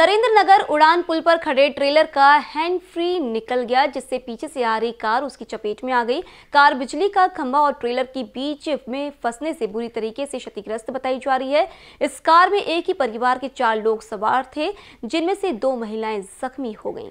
नरेंद्र नगर उड़ान पुल पर खड़े ट्रेलर का हैंड फ्री निकल गया, जिससे पीछे से आ रही कार उसकी चपेट में आ गई। कार बिजली का खंभा और ट्रेलर के बीच में फंसने से बुरी तरीके से क्षतिग्रस्त बताई जा रही है। इस कार में एक ही परिवार के चार लोग सवार थे, जिनमें से दो महिलाएँ जख्मी हो गईं।